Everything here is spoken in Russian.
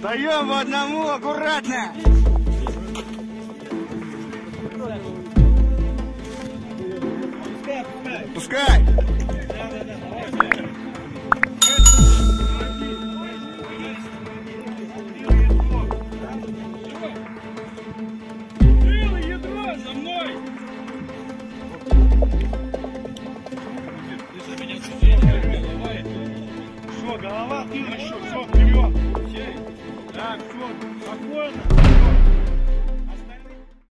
Даем по одному, аккуратно. Пускай. Мной! Все, голова, еще, все, вперед!